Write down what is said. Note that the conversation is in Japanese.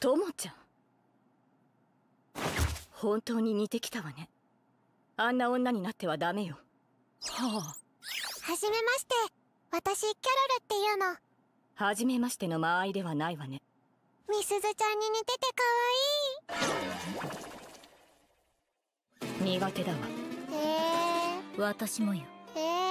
ともちゃん。本当に似てきたわね。あんな女になってはダメよ。はあ。はじめまして。私キャロルっていうの。はじめましての間合いではないわね。みすずちゃんに似ててかわ苦手だわ。へえ。私もよ。へえ。